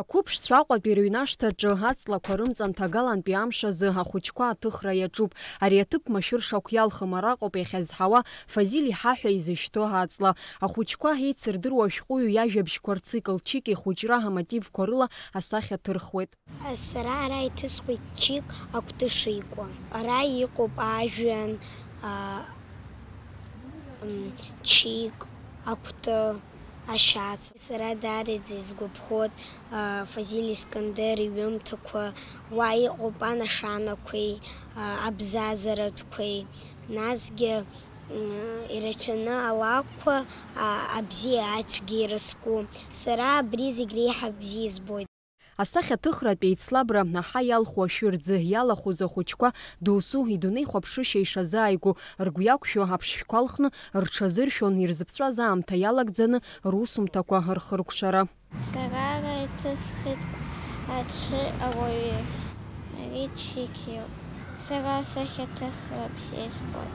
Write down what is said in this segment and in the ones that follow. Ақәыԥш Цәаҟәатәи ирыҩнашҭаҿы аҵлақәа рымҵанҭагалантәи амш азы ахәыҷқәа аҭыхра иаҿуп. Ари аҭыԥ машәыр шақәиалхым араҟоуп иахьазҳауа Фазил иҳаҳәа изышьҭоу аҵла. Ахәыҷқәа еицырдыруа ашәҟәыҩҩ иажәабжьқәа рциклчик ихәыҷра амотивқәа рыла асахьа ҭырхуеит. Сара ара иҭысхуеит чик акәтышикәа. Ара иҟоуп ажәҩан, чик, акәты. ашьац сара даараӡа изгәаԥхот э, фазил искандер иҩымҭақәа уа иҟоуп анашанақәеи э, абзазаратәқәеи насгьы э, ирацәаны алакәқәа абзиа ацәгьа ирызку сара абри зегь реиҳа бзиа ასახა თხრა პეიცლაბრა ნაჰაიალ ხოშურძი იალა ხუზა ხუჩკა დუსუ იდუნი ხოფშუ შეიშაზაიგუ რგუაკ შო ჰაფშ ქალხნ რჩაზირ შონ ირზბწრა ზამთა ялაგძენ რუსუმთაკვა ხრხრუკშარა სეგარა ეცეს ხით აჩი აგოი ეჩიკიო სეგარა სახეთ ხრაბსი ესპოტ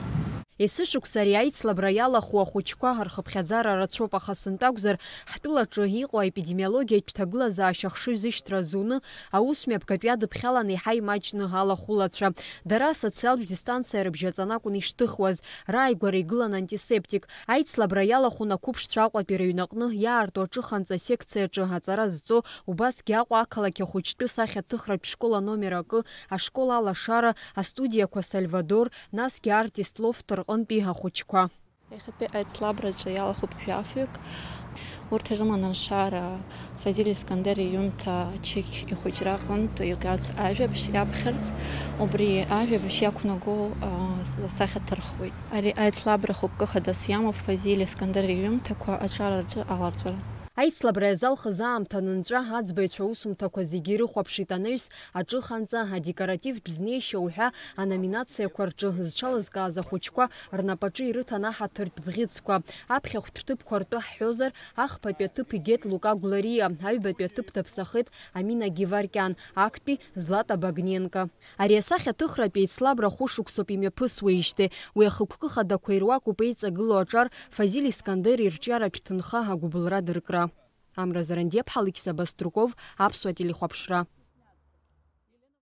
ეს შუქსარი აიცლებრა ялахуа ხუჩქვა ხარხფხაძარა რაცოპ ახასნტ აგზერ ჰტულაჭო იყო ეპიდემიოლოგიეთ თაგლაზა შახშიზი შტრაზუნ აუსმებ კაპიად ფხალანი ჰაი მაჩნ ხალახულაცრა დარა სოციალური დისტანცია რბჟაცანა კუნი შტხვაზ რაი გორი გლან ანტისეპტიკ აიცლებრა ялахуна ქუფშცრაყვა პირევინაყნ იარდო ჭხანცა სექცია ჭაწარა ზო უბას გიაყვა ქალაქი ხუჩტი სახე თხრა ფშკოლა ნომერაკ აშკოლა ლაშარა ასტუდია ქვა სალვადორ ნას გიარტისტ ლოფტ იყონ პიჰა ხუჩქვა. ეხეთე აიც ლაბრაჯა იალხუპ ფიაფიკ. ორთერმანან შარა ფაზილი სკანდერი იუნთა ჩიქ იხუჭრა ყონტ ირგაც აჟებს აფხერც ობრი აჟებს შეაქნოგო სახეთრხვი. არი აიც ლაბრა ხუკ ხედა სიამო ფაზილი სკანდერი იუნთა ყა აჩარარჯა აღარწვა. Аицлабра иазалхыз аамҭа нынҵәа аӡбаҩцәа усумҭақәа зегьы ирыхәаԥшит анаҩс аҿыханӡа адекоративтә знеишьа уҳәа аноминациақәа рҿы зҽалызкааз ахәыҷқәа рнапаҿы ирыҭан аҳаҭыртә бӷьыцқәа. Аԥхьахәтә ҭыԥқәа ртәы ҳҳәозар, ахԥатәи аҭыԥ игеит Лука Гәлариа, аҩбатәи аҭыԥ даԥсахит Амина Геваркьан, актәи Злата Багненко. Ари асахьаҭыхратәи еицлабра хәышықәсоуп имҩаԥысуеижьҭеи, уи ахықәкы хадақәа ируакуп еиҵагылоу аҿар Фазил Искандер ирҿиаратә ҭынха агәыбылра дыркра амразаран диаб баструков абаструков